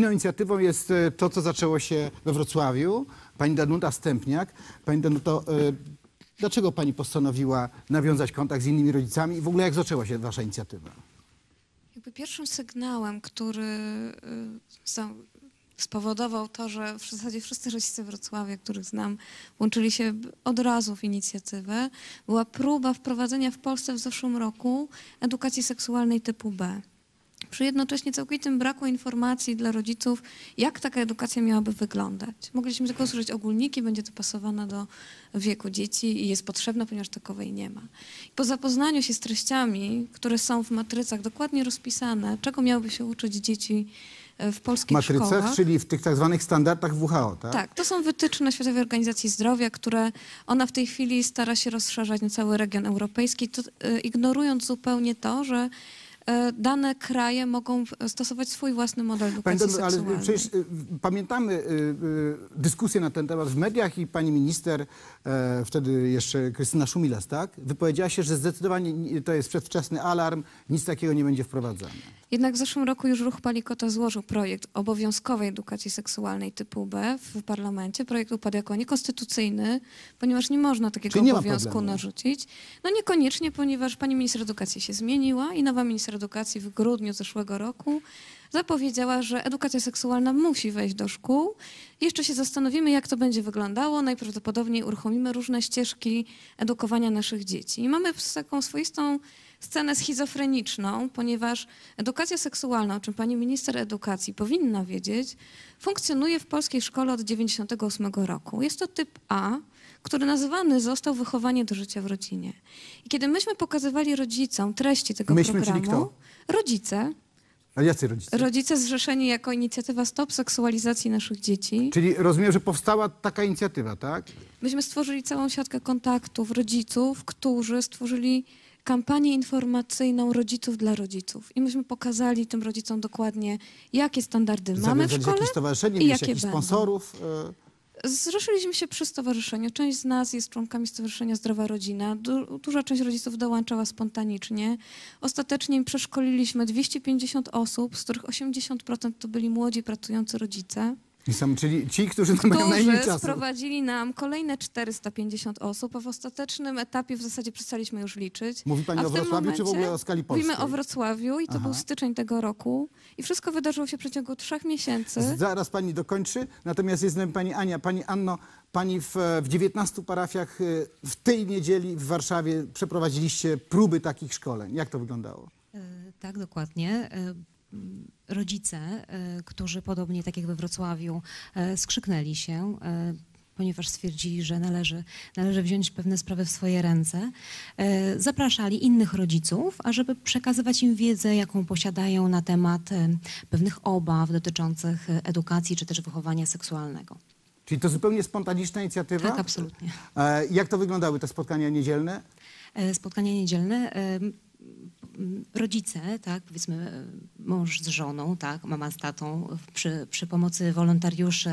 Inną inicjatywą jest e, to, co zaczęło się we Wrocławiu. Pani Danuta Stępniak. Pani Danuto, e, dlaczego pani postanowiła nawiązać kontakt z innymi rodzicami i w ogóle jak zaczęła się wasza inicjatywa? Jakby pierwszym sygnałem, który za- spowodował to, że w zasadzie wszyscy rodzice Wrocławia, których znam, łączyli się od razu w inicjatywę, była próba wprowadzenia w Polsce w zeszłym roku edukacji seksualnej typu B. Przy jednocześnie całkowitym braku informacji dla rodziców, jak taka edukacja miałaby wyglądać. Mogliśmy tylko usłyszeć ogólniki, będzie to pasowane do wieku dzieci i jest potrzebna, ponieważ takowej nie ma. Po zapoznaniu się z treściami, które są w matrycach dokładnie rozpisane, czego miałyby się uczyć dzieci e, w W polskich matrycach, szkołach. czyli w tych tak zwanych standardach WHO, tak? Tak, to są wytyczne Światowej Organizacji Zdrowia, które ona w tej chwili stara się rozszerzać na cały region europejski, to, e, ignorując zupełnie to, że dane kraje mogą stosować swój własny model edukacji ale seksualnej. przecież y, pamiętamy dyskusję na ten temat w mediach i pani minister, e, wtedy jeszcze Krystyna Szumilas, tak? Wypowiedziała się, że zdecydowanie ni- to jest przedwczesny alarm, nic takiego nie będzie wprowadzane. Jednak w zeszłym roku już Ruch Palikota złożył projekt obowiązkowej edukacji seksualnej typu B w parlamencie. Projekt upadł jako niekonstytucyjny, ponieważ nie można takiego obowiązku narzucić. No niekoniecznie, ponieważ pani minister edukacji się zmieniła i nowa minister edukacji w grudniu zeszłego roku zapowiedziała, że edukacja seksualna musi wejść do szkół. Jeszcze się zastanowimy, jak to będzie wyglądało. Najprawdopodobniej uruchomimy różne ścieżki edukowania naszych dzieci. I mamy taką swoistą scenę schizofreniczną, ponieważ edukacja seksualna, o czym pani minister edukacji powinna wiedzieć, funkcjonuje w polskiej szkole od 1998 roku. Jest to typ A, który nazywany został wychowanie do życia w rodzinie. I kiedy myśmy pokazywali rodzicom treści tego Myśmy, czyli programu, kto? rodzice, A jacy rodzice? rodzice zrzeszeni jako inicjatywa Stop Seksualizacji Naszych Dzieci, Czyli rozumiem, że powstała taka inicjatywa, tak? myśmy stworzyli całą siatkę kontaktów rodziców, którzy stworzyli kampanię informacyjną rodziców dla rodziców. I myśmy pokazali tym rodzicom dokładnie, jakie standardy mamy w szkole jakieś stowarzyszenie, i jakie jakichś będą. sponsorów. e, Zrzeszyliśmy się przy stowarzyszeniu. Część z nas jest członkami Stowarzyszenia Zdrowa Rodzina. Du duża część rodziców dołączała spontanicznie. Ostatecznie przeszkoliliśmy 250 osób, z których 80% to byli młodzi, pracujący rodzice, I są, czyli ci, którzy mają najmniej czasu. sprowadzili nam kolejne 450 osób, a w ostatecznym etapie w zasadzie przestaliśmy już liczyć. Mówi pani A o Wrocławiu, czy w ogóle o skali polskiej? Mówimy o Wrocławiu i to Aha. był styczeń tego roku. I wszystko wydarzyło się w przeciągu trzech miesięcy. Zaraz pani dokończy. Natomiast jest z nami pani Ania. Pani Anno, pani w, w 19 parafiach y, w tej niedzieli w Warszawie przeprowadziliście próby takich szkoleń. Jak to wyglądało? E, Tak, dokładnie. E, m, Rodzice, e, którzy podobnie tak jak we Wrocławiu, e, skrzyknęli się, e, ponieważ stwierdzili, że należy, należy wziąć pewne sprawy w swoje ręce, zapraszali innych rodziców, ażeby przekazywać im wiedzę, jaką posiadają na temat pewnych obaw dotyczących edukacji czy też wychowania seksualnego. Czyli to zupełnie spontaniczna inicjatywa? Tak, absolutnie. Jak to wyglądały te spotkania niedzielne? Spotkania niedzielne. Rodzice, tak, powiedzmy mąż z żoną, tak, mama z tatą, przy, przy pomocy wolontariuszy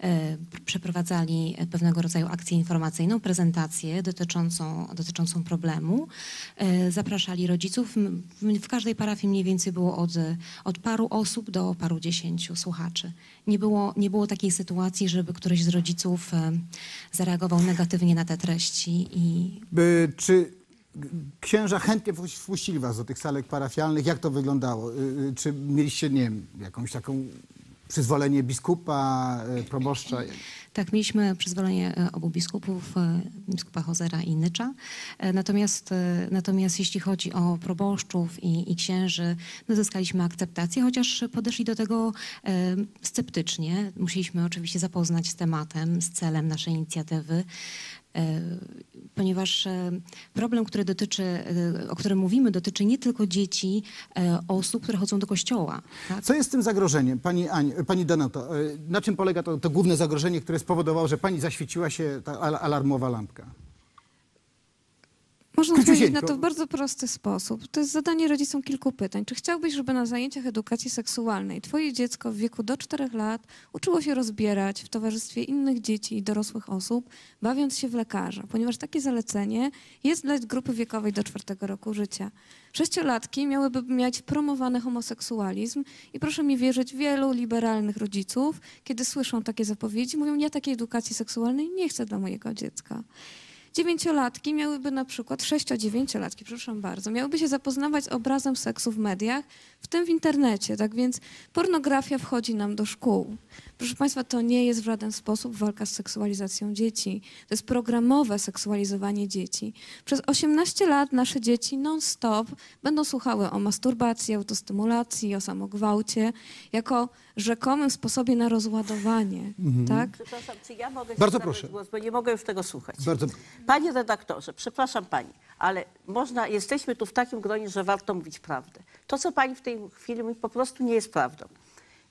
e, pr- przeprowadzali pewnego rodzaju akcję informacyjną, prezentację dotyczącą, dotyczącą problemu. E, Zapraszali rodziców. W- każdej parafii mniej więcej było od, od paru osób do paru dziesięciu słuchaczy. Nie było, nie było takiej sytuacji, żeby któryś z rodziców e, zareagował negatywnie na te treści i By, czy księża chętnie wpuś- wpuścili was do tych salek parafialnych? Jak to wyglądało? Y, y, Czy mieliście, nie wiem, jakąś taką przyzwolenie biskupa, y, proboszcza? Tak, mieliśmy przyzwolenie e, obu biskupów, e, biskupa Hozera i Nycza. E, Natomiast, natomiast jeśli chodzi o proboszczów i, i księży, no zyskaliśmy akceptację, chociaż podeszli do tego e, sceptycznie. Musieliśmy oczywiście zapoznać z tematem, z celem naszej inicjatywy. E, Ponieważ e, problem, który dotyczy, e, o którym mówimy, dotyczy nie tylko dzieci, osób, które chodzą do kościoła. Tak? Co jest tym zagrożeniem, pani, Ani, pani Donato? Na czym polega to, to główne zagrożenie, które spowodowało, że pani zaświeciła się ta al- alarmowa lampka? Można odpowiedzieć na to w bardzo prosty sposób. To jest zadanie rodzicom kilku pytań. Czy chciałbyś, żeby na zajęciach edukacji seksualnej twoje dziecko w wieku do 4 lat uczyło się rozbierać w towarzystwie innych dzieci i dorosłych osób, bawiąc się w lekarza? Ponieważ takie zalecenie jest dla grupy wiekowej do 4 roku życia. Sześciolatki miałyby mieć promowany homoseksualizm i proszę mi wierzyć, wielu liberalnych rodziców, kiedy słyszą takie zapowiedzi, mówią, ja takiej edukacji seksualnej nie chcę dla mojego dziecka. Dziewięciolatki miałyby na przykład, sześcio-dziewięciolatki, przepraszam bardzo, miałyby się zapoznawać z obrazem seksu w mediach, w tym w internecie. Tak więc pornografia wchodzi nam do szkół. Proszę Państwa, to nie jest w żaden sposób walka z seksualizacją dzieci. To jest programowe seksualizowanie dzieci. Przez 18 lat nasze dzieci non-stop będą słuchały o masturbacji, autostymulacji, o samogwałcie, jako rzekomym sposobie na rozładowanie. Tak? Przepraszam, czy ja mogę Bardzo zabrać proszę. głos, bo nie mogę już tego słuchać. Bardzo... Panie redaktorze, przepraszam pani, ale można, jesteśmy tu w takim gronie, że warto mówić prawdę. To, co pani w tej chwili mówi, po prostu nie jest prawdą.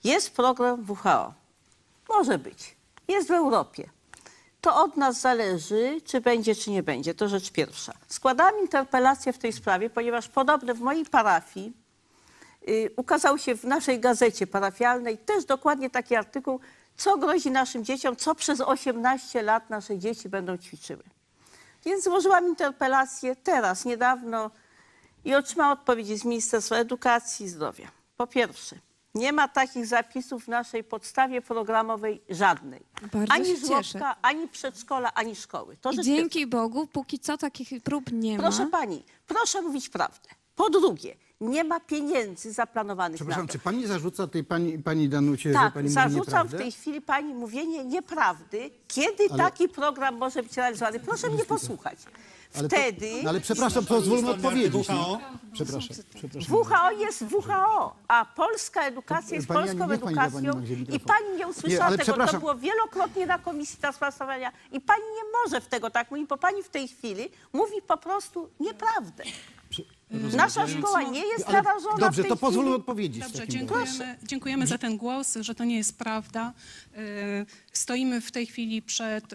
Jest program WHO. Może być. Jest w Europie. To od nas zależy, czy będzie, czy nie będzie. To rzecz pierwsza. Składam interpelację w tej sprawie, ponieważ podobne w mojej parafii ukazał się w naszej gazecie parafialnej też dokładnie taki artykuł, co grozi naszym dzieciom, co przez 18 lat nasze dzieci będą ćwiczyły. Więc złożyłam interpelację teraz, niedawno i otrzymałam odpowiedzi z Ministerstwa Edukacji i Zdrowia. Po pierwsze, nie ma takich zapisów w naszej podstawie programowej żadnej. Bardzo ani żłobka, ani przedszkola, ani szkoły. To I dzięki Bogu, póki co takich prób nie Proszę ma. pani, proszę mówić prawdę. Po drugie, nie ma pieniędzy zaplanowanych na Przepraszam, to. czy pani zarzuca tej pani, pani Danucie, że Tak, pani mówi zarzucam w nieprawdę? tej chwili pani mówienie nieprawdy. Kiedy Ale- taki program może być realizowany? Proszę mnie posłuchać. Ale, Wtedy no, ale przepraszam, pozwólmy odpowiedzieć. no. Przepraszam, przepraszam. WHO jest WHO, a polska edukacja jest Pani polską niech pani da edukacją pani Magdzie i mikrofon. pani nie usłyszała ale tego. To przepraszam. było wielokrotnie na komisji transparowania i pani nie może w tego tak mówić, bo pani w tej chwili mówi po prostu nieprawdę. Nasza szkoła nie jest Ale narażona dobrze, w tej to pozwólmy chwili. odpowiedzieć. w Dobrze, takim razie. dziękujemy, dziękujemy za ten głos, że to nie jest prawda. E, Stoimy w tej chwili przed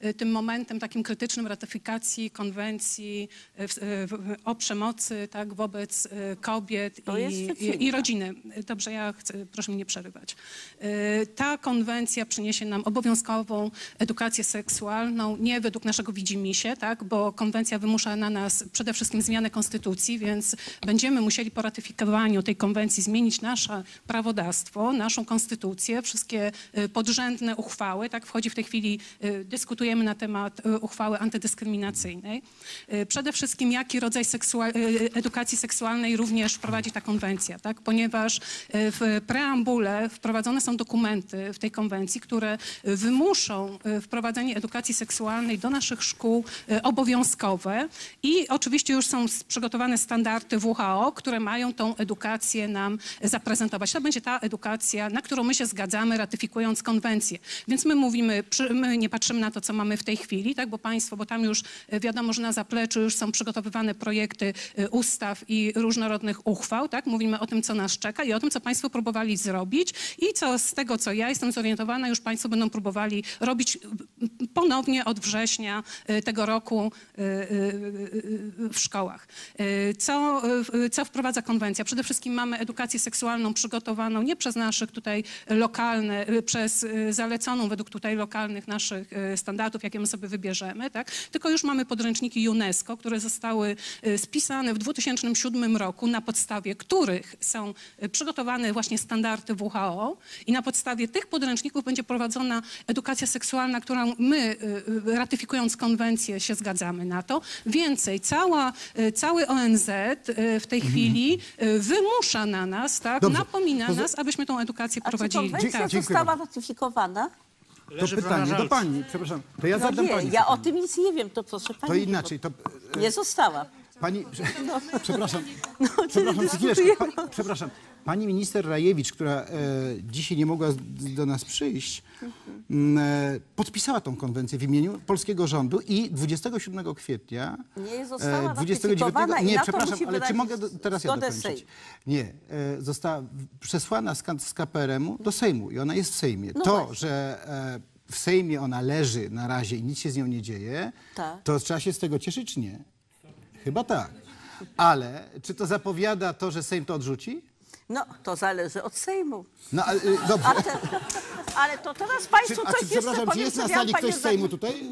e, tym momentem takim krytycznym ratyfikacji konwencji e, w- w- o przemocy tak, wobec kobiet To jest i, i, rodziny. Dobrze, ja chcę, proszę mnie nie przerywać. Ta konwencja przyniesie nam obowiązkową edukację seksualną, nie według naszego widzimisię, tak, bo konwencja wymusza na nas przede wszystkim zmianę konstytucji, więc będziemy musieli po ratyfikowaniu tej konwencji zmienić nasze prawodawstwo, naszą konstytucję, wszystkie e, podrzędne uchwały. Tak, wchodzi w tej chwili, e, dyskutujemy na temat e, uchwały antydyskryminacyjnej. Przede wszystkim, jaki rodzaj edukacji seksualnej również wprowadzi ta konwencja, tak? ponieważ w preambule wprowadzone są dokumenty w tej konwencji, które wymuszą wprowadzenie edukacji seksualnej do naszych szkół obowiązkowe i oczywiście już są s- przygotowane standardy WHO, które mają tą edukację nam zaprezentować. To będzie ta edukacja, na którą my się zgadzamy, ratyfikując konwencję. Więc my mówimy, my nie patrzymy na to, co mamy w tej chwili, tak? bo państwo, bo tam już e, wiadomo, że na zapleczu już są przygotowywane projekty e, ustaw i różnorodnych uchwał. Tak? Mówimy o tym, co nas czeka i o tym, co państwo próbowali zrobić i co z tego, co ja jestem zorientowana, już państwo będą próbowali robić ponownie od września e, tego roku w szkołach. Co, co wprowadza konwencja? Przede wszystkim mamy edukację seksualną przygotowaną nie przez naszych tutaj lokalne, przez e, zaleconą według tutaj lokalnych naszych e, standardów, jakie my sobie wybierzemy, tak? tylko już mamy podręczniki UNESCO, które zostały e, spisane w 2007 roku, na podstawie których są przygotowane właśnie standardy WHO i na podstawie tych podręczników będzie prowadzona edukacja seksualna, którą my ratyfikując konwencję się zgadzamy na to. Więcej, cała, cały ONZ e, w tej chwili e, wymusza na nas, tak, Dobrze. napomina Poza- nas, abyśmy tą edukację A czy prowadzili. konwencja Tak. Została ratyfikowana? To pytanie do pani, przepraszam. To ja No zadam nie, pani. ja o pytanie. tym nic nie wiem, to proszę pani. To inaczej, to... e, Nie została. Pani, prze- przepraszam, No, przepraszam, pa, przepraszam. Pani minister Rajewicz, która e, dzisiaj nie mogła do nas przyjść, m, e, podpisała tą konwencję w imieniu polskiego rządu i 27 kwietnia... Nie została e, 29 ratyfikowana i Nie, na to przepraszam, musi ale czy mogę do, teraz ja zgodę dokończyć? Sejm. Nie, e, została przesłana z, z KPRM-u do Sejmu i ona jest w Sejmie. No to, właśnie. że e, w Sejmie ona leży na razie i nic się z nią nie dzieje, Tak. to trzeba się z tego cieszyć, czy nie? Chyba tak. Ale czy to zapowiada to, że Sejm to odrzuci? No, to zależy od Sejmu. No, ale, y, dobrze. A te, ale to teraz Czy, Państwu a coś czy, jeszcze przepraszam, czy powiem, jest co na miałam, sali panie ktoś z Sejmu tutaj?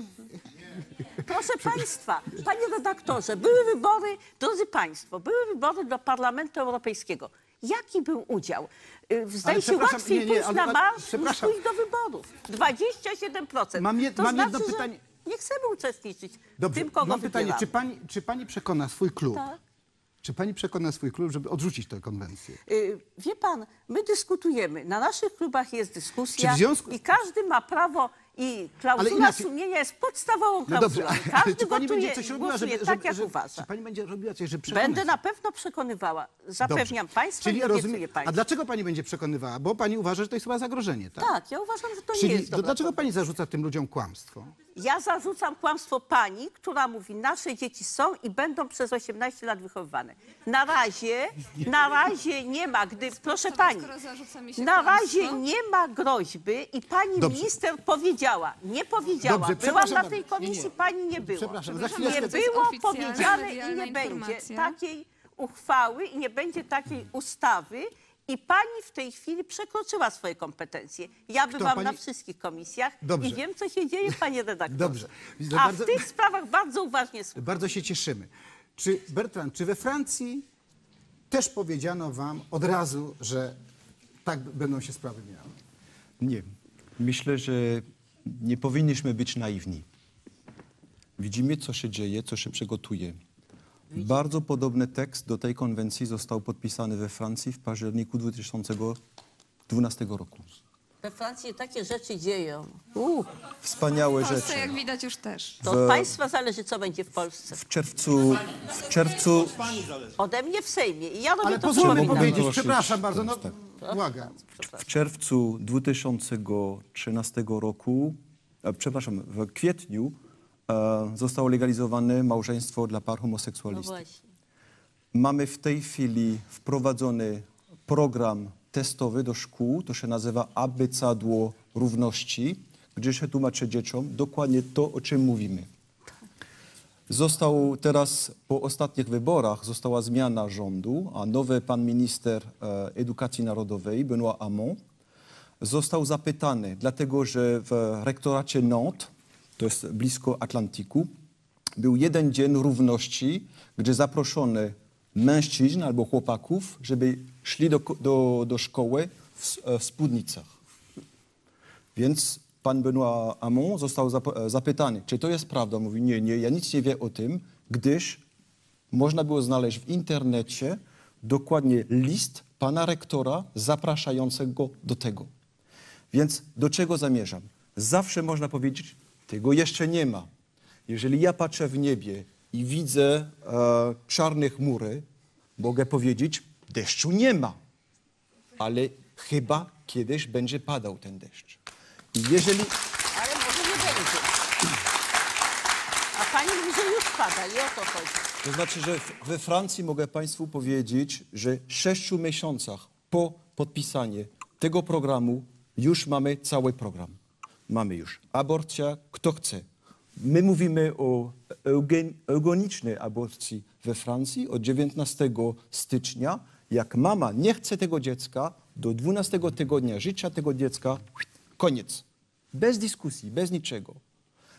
Proszę Państwa, Panie redaktorze, były wybory, drodzy Państwo, były wybory do Parlamentu Europejskiego. Jaki był udział? Y, Zdaje się przepraszam, łatwiej nie, nie, pójść ale- na ale- marsz niż przepraszam. pójść do wyborów. 27%. Mam je- to mam znaczy, jedno że pytanie. nie chcemy uczestniczyć w Dobrze, tym, kogo mam pytanie, wybieramy. czy pani, czy pani przekona swój klub, Tak. Czy pani przekona swój klub, żeby odrzucić tę konwencję? Y, Wie pan, my dyskutujemy. Na naszych klubach jest dyskusja Czy w związku- i każdy ma prawo i klauzula inaczej- sumienia jest podstawową No klauzulą. ale każdy czy pani gotuje, będzie coś robiła, głosuje żeby, tak, żeby, jak żeby, uważa. czy pani będzie robiła coś, żeby przekonać? Będę na pewno przekonywała. Zapewniam Dobrze. Państwa Czyli i obiecuję rozumiem, Państwu. A dlaczego pani będzie przekonywała? Bo pani uważa, że to jest chyba zagrożenie, tak? Tak, ja uważam, że to nie Czyli jest to dobra dlaczego pani zarzuca tym ludziom kłamstwo? Ja zarzucam kłamstwo pani, która mówi, nasze dzieci są i będą przez 18 lat wychowywane. Na razie, na razie nie ma, gdy, proszę pani, na razie nie ma groźby i pani Dobrze. minister powiedziała, nie powiedziała, Dobrze, byłam przepraszam na tej bardzo. Nie, komisji, nie. pani nie była. Przepraszam, za. Nie było oficjalna powiedziane i medialna nie będzie informacja. takiej uchwały i nie będzie takiej ustawy i pani w tej chwili przekroczyła swoje kompetencje. Ja bywam pani- na wszystkich komisjach Dobrze. i wiem, co się dzieje, panie redaktorze. Dobrze. A bardzo- w tych sprawach bardzo uważnie słucham. Bardzo się cieszymy. Czy, Bertrand, czy we Francji też powiedziano wam od razu, że tak będą się sprawy miały? Nie. Myślę, że nie powinniśmy być naiwni. Widzimy, co się dzieje, co się przygotuje. Bardzo podobny tekst do tej konwencji został podpisany we Francji w październiku 2012 roku. We Francji takie rzeczy dzieją. Uh, Wspaniałe W Polsce, rzeczy. jak widać, już też. to od państwa zależy, co będzie w Polsce. W czerwcu, w czerwcu Ode mnie w Sejmie. I ja robię Ale to, co powiedzieć, przepraszam bardzo, no tak. błagam. w czerwcu 2013 roku, przepraszam, w kwietniu e, zostało legalizowane małżeństwo dla par No homoseksualistów. właśnie. Mamy w tej chwili wprowadzony program testowy do szkół, to się nazywa Abecadło Równości, gdzie się tłumaczy dzieciom dokładnie to, o czym mówimy. Został teraz, po ostatnich wyborach, została zmiana rządu, a nowy pan minister e, edukacji narodowej, Benoît Hamon, został zapytany, dlatego że w rektoracie Nantes, to jest blisko Atlantyku, był jeden dzień równości, gdzie zaproszono mężczyzn albo chłopaków, żeby szli do, do, do szkoły w, e, w spódnicach. Więc pan Benoît Hamon został e, zapytany, czy to jest prawda. Mówi, nie, nie, ja nic nie wiem o tym, gdyż można było znaleźć w internecie dokładnie list pana rektora zapraszającego do tego. Więc do czego zamierzam? Zawsze można powiedzieć, tego jeszcze nie ma. Jeżeli ja patrzę w niebie i widzę e, czarne chmury, mogę powiedzieć, deszczu nie ma. Ale chyba kiedyś będzie padał ten deszcz. I jeżeli... Ale może nie będzie. A pani mówi, że już pada i o to chodzi. To znaczy, że we Francji mogę Państwu powiedzieć, że w sześciu miesiącach po podpisaniu tego programu już mamy cały program. Mamy już aborcja, kto chce. My mówimy o eugen, eugenicznej aborcji we Francji od 19 stycznia. Jak mama nie chce tego dziecka, do 12 tygodnia życia tego dziecka, koniec. Bez dyskusji, bez niczego.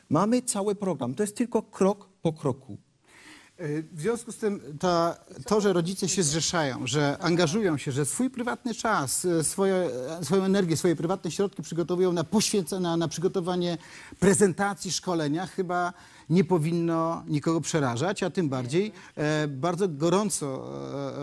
Mamy cały program. To jest tylko krok po kroku. Y, W związku z tym ta, to, że rodzice się zrzeszają, że angażują się, że swój prywatny czas, y, swoje, swoją energię, swoje prywatne środki przygotowują na poświęcone na przygotowanie prezentacji, szkolenia, chyba nie powinno nikogo przerażać, a tym bardziej e, bardzo gorąco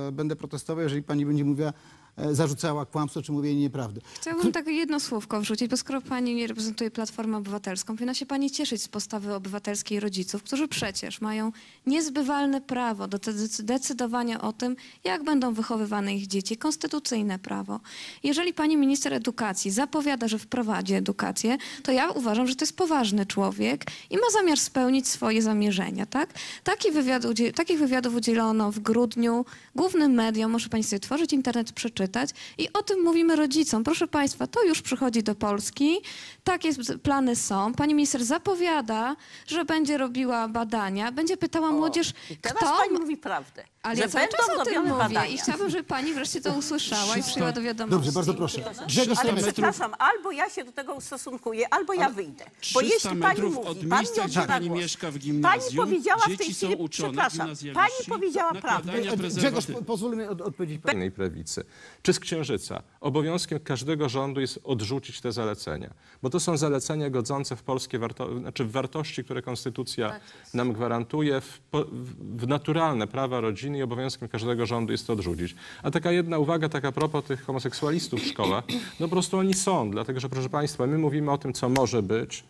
e, będę protestował, jeżeli pani będzie mówiła, e, zarzucała kłamstwo czy mówienie nieprawdy. Chciałabym takie jedno słówko wrzucić, bo skoro pani nie reprezentuje Platformę Obywatelską, powinna się pani cieszyć z postawy obywatelskiej rodziców, którzy przecież mają niezbywalne prawo do decy- decydowania o tym, jak będą wychowywane ich dzieci, konstytucyjne prawo. Jeżeli pani minister edukacji zapowiada, że wprowadzi edukację, to ja uważam, że to jest poważny człowiek i ma zamiar spełnić swoje zamierzenia, tak? Taki wywiad, udzie- takich wywiadów udzielono w grudniu głównym mediom, może pani sobie tworzyć internet, przeczytać. Przeczytać. I o tym mówimy rodzicom. Proszę Państwa, to już przychodzi do Polski, takie plany są. Pani minister zapowiada, że będzie robiła badania, będzie pytała młodzież, I teraz kto... pani mówi prawdę, Ale że ja cały czas o tym mówię badania. i chciałabym, żeby pani wreszcie to usłyszała i przyjęła do wiadomości. Dobrze, bardzo proszę. Grzegorz Ale przepraszam, albo ja się do tego ustosunkuję, albo ja wyjdę. Bo 300 jeśli pani mówi, od pani miejsca, nie gdzie pani mieszka w Pani gimnazjum, powiedziała w tej chwili, uczone, przepraszam, pani powiedziała prawdę. E, Grzegorz, prezerwatyw. po- pozwólmy od, odpowiedzieć. innej prawicy, czy z Księżyca, obowiązkiem każdego rządu jest odrzucić te zalecenia, bo to są zalecenia godzące w polskie warto- znaczy w wartości, które konstytucja nam gwarantuje, w, po, w w naturalne prawa rodziny i obowiązkiem każdego rządu jest to odrzucić. A taka jedna uwaga, taka propos tych homoseksualistów w szkołach, no po prostu oni są, dlatego że proszę Państwa, my mówimy o tym, co może być,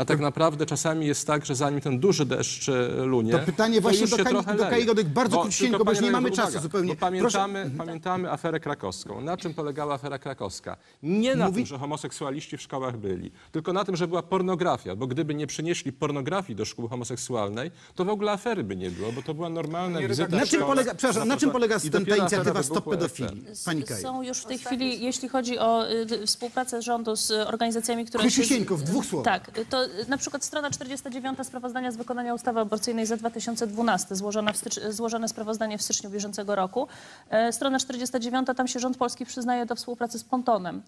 a tak naprawdę czasami jest tak, że zanim ten duży deszcz e, lunie, To pytanie właśnie już do trochę do. Kai Godek bardzo Bo- króciutko, tylko, bo już nie mamy Lechu, czasu uwaga, zupełnie. Bo pamiętamy, pamiętamy aferę krakowską. Na czym polegała afera krakowska? Nie na Mówi- tym, że homoseksualiści w szkołach byli, tylko na tym, że była pornografia, bo gdyby nie przynieśli pornografii do szkół homoseksualnej, to w ogóle afery by nie było, bo to była normalna wizyta Na czym polega, przepraszam, na czym polega ten, ta inicjatywa Stop Pedofilii? Pani Kaj. Są już w tej chwili, jeśli chodzi o y, współpracę rządu z organizacjami, które... Króciusieńko, w dwóch słowach. Tak, to na przykład strona 49 sprawozdania z wykonania ustawy aborcyjnej za 2012, złożona w stycz, złożone sprawozdanie w styczniu bieżącego roku. E, strona 49, tam się rząd polski przyznaje do współpracy z Pontonem.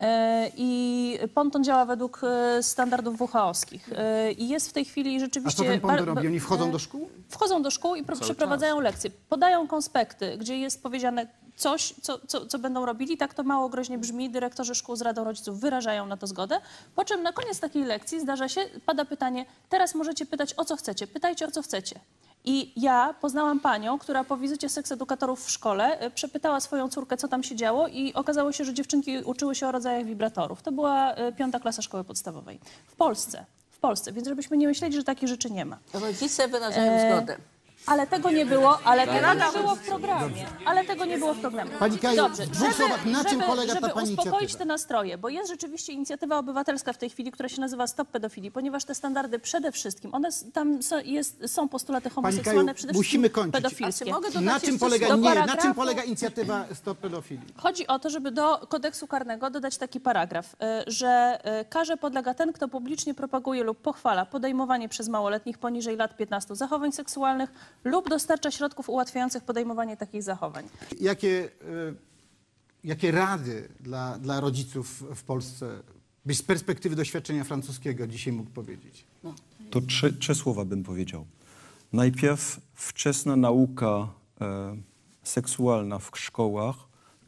E, I Ponton działa według e, standardów WHO-skich. E, I jest w tej chwili A rzeczywiście... co ten pan robi? Oni wchodzą do szkół? wchodzą do szkół i pro- przeprowadzają lekcje. Podają konspekty, gdzie jest powiedziane coś, co, co, co będą robili. Tak to mało groźnie brzmi. Dyrektorzy szkół z Radą Rodziców wyrażają na to zgodę. Po czym na koniec takiej lekcji zdarza się, pada pytanie, teraz możecie pytać o co chcecie. Pytajcie o co chcecie. I ja poznałam panią, która po wizycie seksedukatorów w szkole e, przepytała swoją córkę, co tam się działo i okazało się, że dziewczynki uczyły się o rodzajach wibratorów. To była e, piąta klasa szkoły podstawowej. W Polsce. W Polsce, więc żebyśmy nie myśleli, że takich rzeczy nie ma. Rodzice wyrażają E, zgodę. Ale tego nie było, ale tego nie było w programie. Ale tego nie było w programie. Pani Kaju, Dobrze, w dwóch słowach, na czym żeby, polega ta żeby pani uspokoić inicjatywa? te nastroje, bo jest rzeczywiście inicjatywa obywatelska w tej chwili, która się nazywa Stop Pedofilii, ponieważ te standardy przede wszystkim, one s- tam są, jest, są postulaty homoseksualne, Kaju, przede musimy wszystkim kończyć. pedofilskie. A czy mogę dodać Na czym jeszcze polega, do nie, na czym paragrafu- polega inicjatywa Stop Pedofilii? Chodzi o to, żeby do kodeksu karnego dodać taki paragraf, y, że y, karze podlega ten, kto publicznie propaguje lub pochwala podejmowanie przez małoletnich poniżej lat 15 zachowań seksualnych lub dostarcza środków ułatwiających podejmowanie takich zachowań. Jakie, e, jakie rady dla, dla rodziców w Polsce byś z perspektywy doświadczenia francuskiego dzisiaj mógł powiedzieć? To trzy, trzy słowa bym powiedział. Najpierw wczesna nauka e, seksualna w szkołach.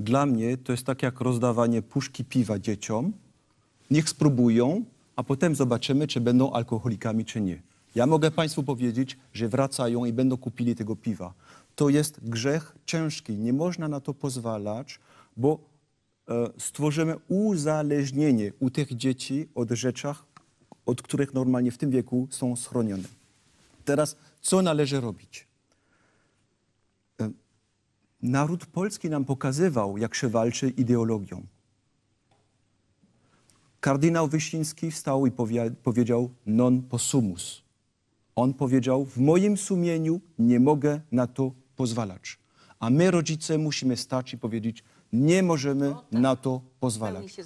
Dla mnie to jest tak jak rozdawanie puszki piwa dzieciom. Niech spróbują, a potem zobaczymy, czy będą alkoholikami, czy nie. Ja mogę Państwu powiedzieć, że wracają i będą kupili tego piwa. To jest grzech ciężki. Nie można na to pozwalać, bo e, stworzymy uzależnienie u tych dzieci od rzeczach, od których normalnie w tym wieku są schronione. Teraz, co należy robić? E, Naród polski nam pokazywał, jak się walczy ideologią. Kardynał Wyściński wstał i powie, powiedział non possumus. On powiedział, w moim sumieniu nie mogę na to pozwalać. A my, rodzice, musimy stać i powiedzieć, nie możemy na to pozwalać. Się